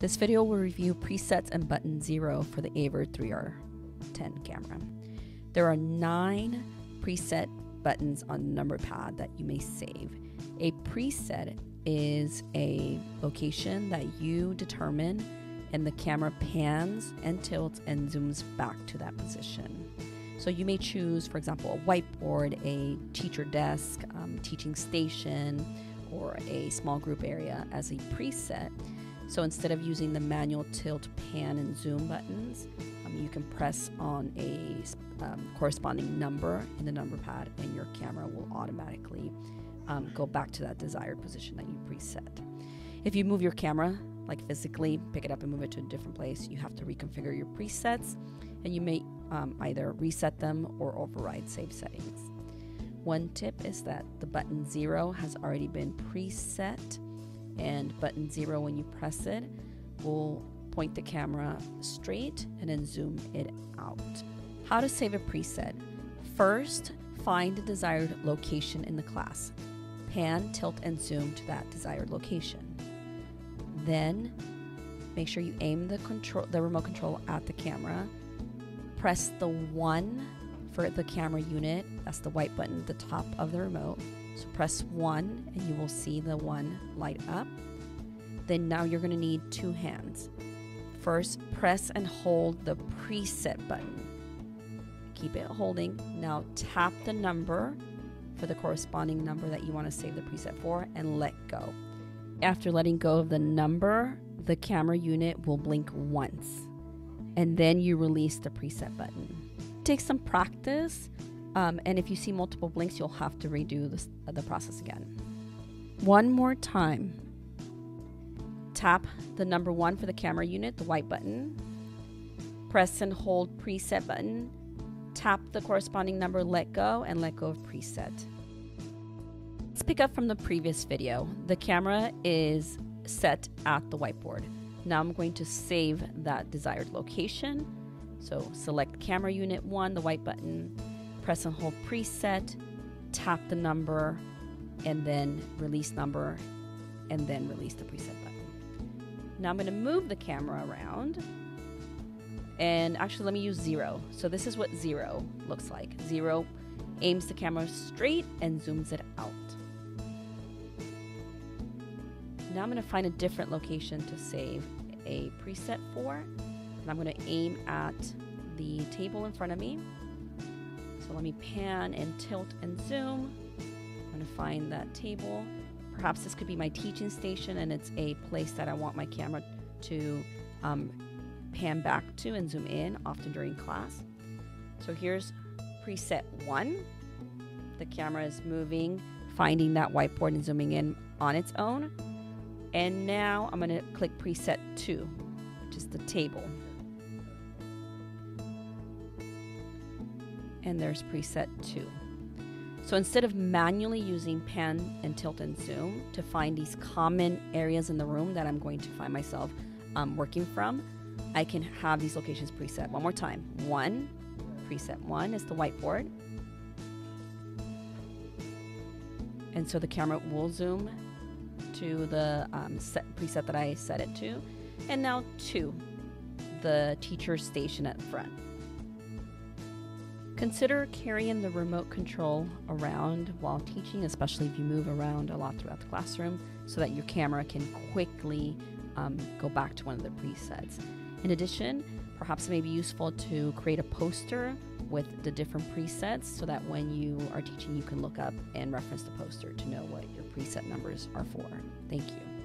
This video will review presets and button 0 for the AVer TR310 camera. There are nine preset buttons on the number pad that you may save. A preset is a location that you determine and the camera pans and tilts and zooms back to that position. So you may choose, for example, a whiteboard, a teacher desk, um, teaching station, or a small group area as a preset. So instead of using the manual tilt, pan, and zoom buttons, um, you can press on a um, corresponding number in the number pad, and your camera will automatically um, go back to that desired position that you preset. If you move your camera, like physically pick it up and move it to a different place, you have to reconfigure your presets, and you may um, either reset them or override save settings. One tip is that the button zero has already been preset and button zero when you press it will point the camera straight and then zoom it out. How to save a preset. First, find the desired location in the class. Pan, tilt, and zoom to that desired location. Then, make sure you aim the control the remote control at the camera. Press the one for the camera unit. That's the white button at the top of the remote. So press one and you will see the one light up. Then now you're going to need two hands. First, press and hold the preset button. Keep it holding. Now tap the number for the corresponding number that you want to save the preset for and let go. After letting go of the number, the camera unit will blink once and then you release the preset button. Take some practice um, and if you see multiple blinks, you'll have to redo this, uh, the process again. One more time. Tap the number one for the camera unit, the white button. Press and hold preset button. Tap the corresponding number, let go, and let go of preset. Let's pick up from the previous video. The camera is set at the whiteboard. Now I'm going to save that desired location. So select camera unit one, the white button, press and hold preset, tap the number, and then release number, and then release the preset button. Now I'm going to move the camera around. And actually, let me use zero. So this is what zero looks like. Zero aims the camera straight and zooms it out. Now I'm going to find a different location to save a preset for. And I'm going to aim at the table in front of me so let me pan and tilt and zoom. I'm to find that table. Perhaps this could be my teaching station and it's a place that I want my camera to um, pan back to and zoom in often during class. So here's preset one. The camera is moving, finding that whiteboard and zooming in on its own. And now I'm to click preset two, which is the table. And there's preset 2. So instead of manually using pan and tilt and zoom to find these common areas in the room that I'm going to find myself um, working from, I can have these locations preset. One more time. One, preset one is the whiteboard. And so the camera will zoom to the um, set preset that I set it to. And now two, the teacher station at the front. Consider carrying the remote control around while teaching, especially if you move around a lot throughout the classroom, so that your camera can quickly um, go back to one of the presets. In addition, perhaps it may be useful to create a poster with the different presets so that when you are teaching, you can look up and reference the poster to know what your preset numbers are for. Thank you.